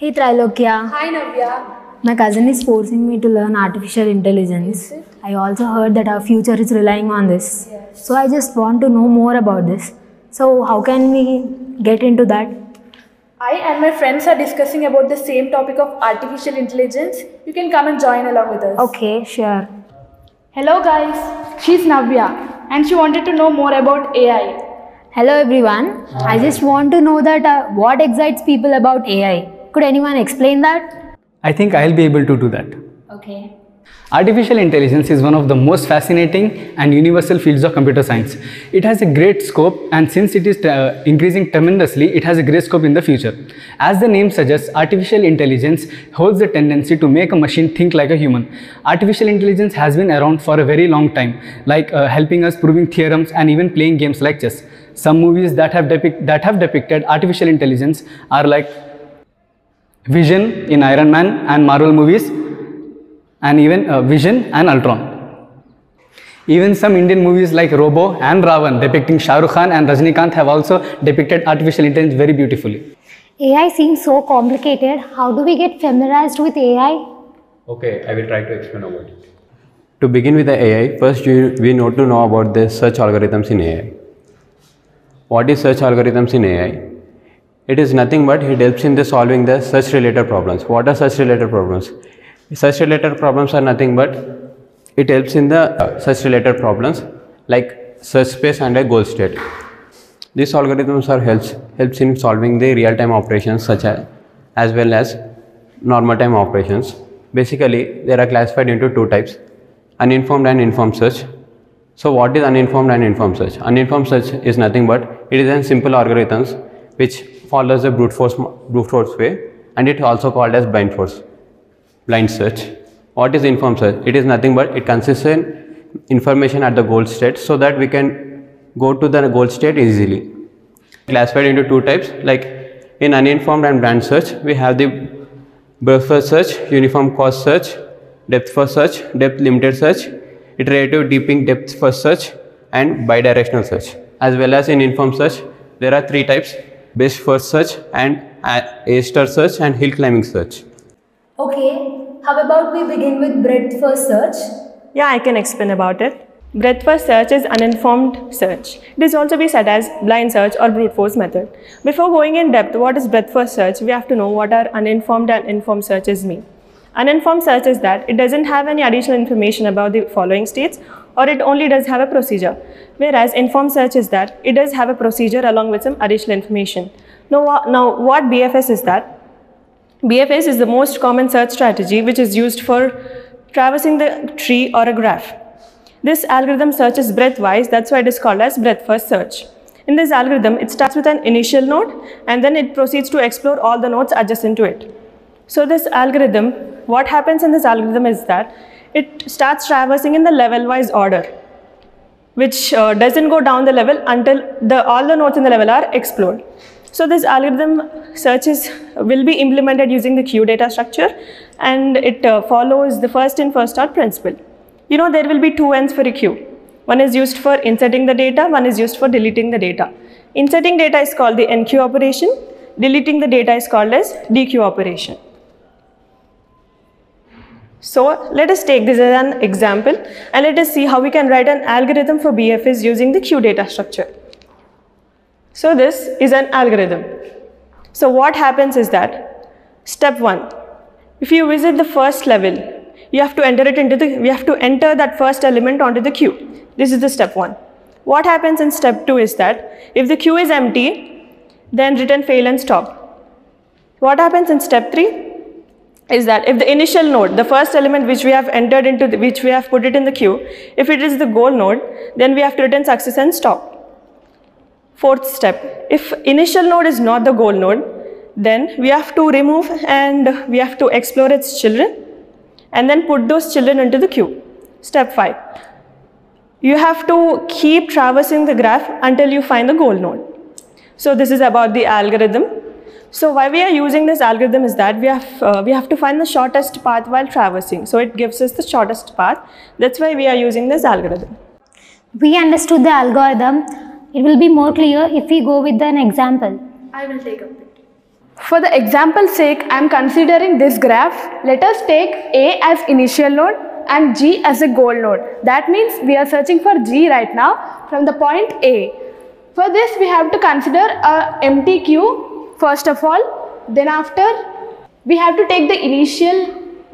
Hey Trilokya, Hi Navya. my cousin is forcing me to learn artificial intelligence. I also heard that our future is relying on this. So I just want to know more about this. So how can we get into that? I and my friends are discussing about the same topic of artificial intelligence. You can come and join along with us. Okay, sure. Hello guys, she's Navya and she wanted to know more about AI. Hello everyone. I just want to know that uh, what excites people about AI. Could anyone explain that? I think I'll be able to do that. Okay. Artificial intelligence is one of the most fascinating and universal fields of computer science. It has a great scope and since it is uh, increasing tremendously, it has a great scope in the future. As the name suggests, artificial intelligence holds the tendency to make a machine think like a human. Artificial intelligence has been around for a very long time, like uh, helping us proving theorems and even playing games like chess. Some movies that have, that have depicted artificial intelligence are like Vision in Iron Man and Marvel movies, and even uh, Vision and Ultron. Even some Indian movies like Robo and Ra.One depicting Shah Rukh Khan and Rajnikant have also depicted artificial intelligence very beautifully. AI seems so complicated. How do we get familiarized with AI? Okay, I will try to explain about it. To begin with the AI, first you, we need to know about the search algorithms in AI. What is search algorithms in AI? It is nothing but it helps in the solving the search related problems. What are search related problems? Search related problems are nothing but it helps in the search related problems like search space and a goal state. These algorithms are helps helps in solving the real time operations such as as well as normal time operations. Basically, they are classified into two types uninformed and informed search. So, what is uninformed and informed search? Uninformed search is nothing but it is a simple algorithms which follows the brute force brute force way and it also called as blind force blind search. What is informed search? It is nothing but it consists in information at the goal state so that we can go to the goal state easily. Classified into two types like in uninformed and blind search we have the breadth first search, uniform cost search, depth first search, depth limited search, iterative deeping depth first search and bidirectional search. As well as in informed search there are three types best first search and uh, A star search and hill climbing search. Okay, how about we begin with breadth first search? Yeah, I can explain about it. Breadth first search is uninformed search. It is also be said as blind search or brute force method. Before going in depth, what is breadth first search? We have to know what are uninformed and informed searches mean. Uninformed search is that it doesn't have any additional information about the following states or it only does have a procedure. Whereas informed search is that it does have a procedure along with some additional information. Now, now what BFS is that? BFS is the most common search strategy which is used for traversing the tree or a graph. This algorithm searches breadth-wise, that's why it is called as breadth-first search. In this algorithm, it starts with an initial node and then it proceeds to explore all the nodes adjacent to it. So this algorithm, what happens in this algorithm is that it starts traversing in the level-wise order, which uh, doesn't go down the level until the, all the nodes in the level are explored. So this algorithm searches will be implemented using the queue data structure and it uh, follows the first in first out principle. You know there will be two ends for a queue. One is used for inserting the data, one is used for deleting the data. Inserting data is called the enqueue operation, deleting the data is called as dequeue operation. So let us take this as an example and let us see how we can write an algorithm for BFS using the queue data structure. So this is an algorithm. So what happens is that step 1 if you visit the first level you have to enter it into the we have to enter that first element onto the queue. This is the step 1. What happens in step 2 is that if the queue is empty then return fail and stop. What happens in step 3 is that if the initial node, the first element which we have entered into, the, which we have put it in the queue, if it is the goal node, then we have to return success and stop. Fourth step, if initial node is not the goal node, then we have to remove and we have to explore its children and then put those children into the queue. Step 5, you have to keep traversing the graph until you find the goal node. So this is about the algorithm. So why we are using this algorithm is that we have, uh, we have to find the shortest path while traversing. So it gives us the shortest path. That's why we are using this algorithm. We understood the algorithm. It will be more clear if we go with an example. I will take up it. For the example's sake, I am considering this graph. Let us take A as initial node and G as a goal node. That means we are searching for G right now from the point A. For this, we have to consider a empty queue first of all. Then after, we have to take the initial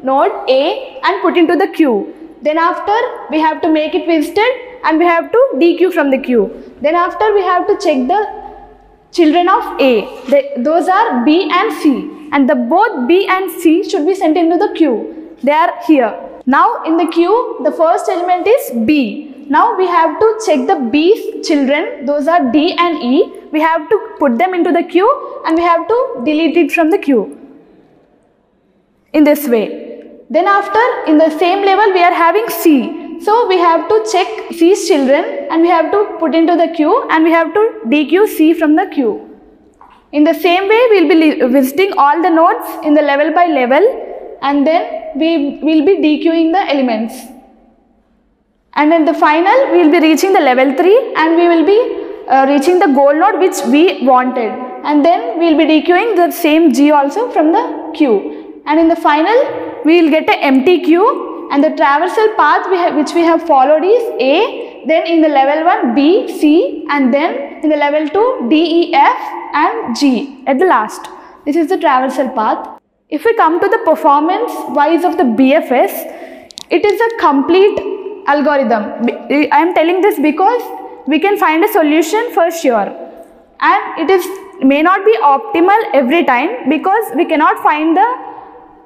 node A and put into the queue. Then after, we have to make it visited and we have to dequeue from the queue. Then after, we have to check the children of A. Those are B and C. And the both B and C should be sent into the queue. They are here. Now in the queue, the first element is B. Now we have to check the B's children. Those are D and E. We have to put them into the queue and we have to delete it from the queue. In this way. Then after, in the same level, we are having C. So we have to check C's children and we have to put into the queue and we have to dequeue C from the queue. In the same way, we will be visiting all the nodes in the level by level and then we will be dequeuing the elements. And in the final, we will be reaching the level 3 and we will be uh, reaching the goal node which we wanted. And then we will be dequeuing the same G also from the queue. And in the final, we will get an empty queue and the traversal path we which we have followed is A, then in the level 1 B, C and then in the level 2 D, E, F and G at the last. This is the traversal path. If we come to the performance wise of the BFS, it is a complete algorithm. I am telling this because we can find a solution for sure. And it is may not be optimal every time because we cannot find the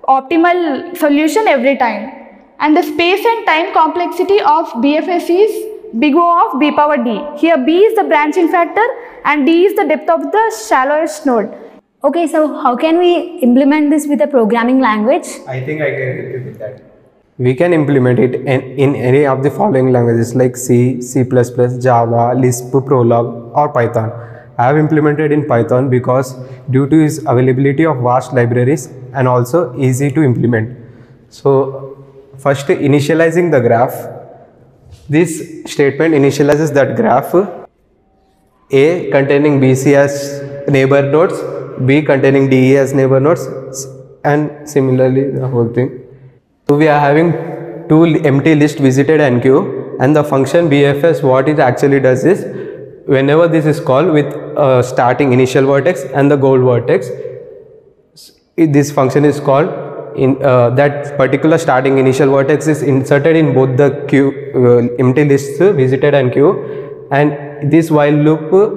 optimal solution every time. And the space and time complexity of BFS is big O of B power D. Here B is the branching factor and D is the depth of the shallowest node. Okay, so how can we implement this with a programming language? I think I can help you with that. We can implement it in, in any of the following languages like C, C++, Java, Lisp, Prolog or Python. I have implemented in Python because due to its availability of vast libraries and also easy to implement. So first initializing the graph, this statement initializes that graph A containing BC as neighbor nodes, B containing DE as neighbor nodes and similarly the whole thing. So we are having two empty list visited and queue and the function BFS what it actually does is whenever this is called with uh, starting initial vertex and the goal vertex this function is called in uh, that particular starting initial vertex is inserted in both the queue uh, empty lists uh, visited and queue and this while loop uh,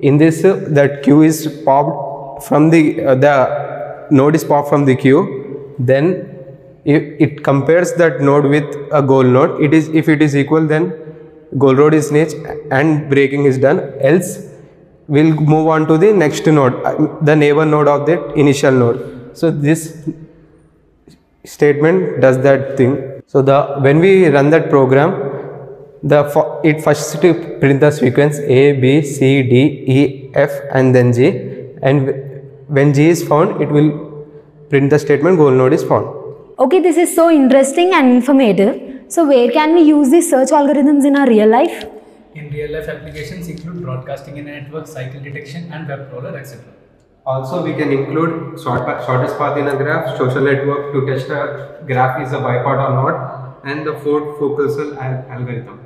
in this uh, that queue is popped from the the node is popped from the queue then it, it compares that node with a goal node. It is if it is equal then goal node is next and breaking is done. Else we'll move on to the next node uh, the neighbor node of the initial node. So this statement does that thing. So the when we run that program the it first to print the sequence a b c d e f and then g. And when g is found it will print the statement goal node is found Okay, this is so interesting and informative. So, where can we use these search algorithms in our real life? In real life applications include broadcasting in a network, cycle detection, and web crawler, etc. Also, we can include short shortest path in a graph, social network to test a graph is a bipart or not, and the Ford Fulkerson al- algorithm.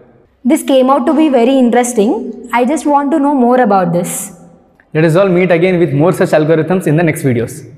This came out to be very interesting. I just want to know more about this. Let us all meet again with more such algorithms in the next videos.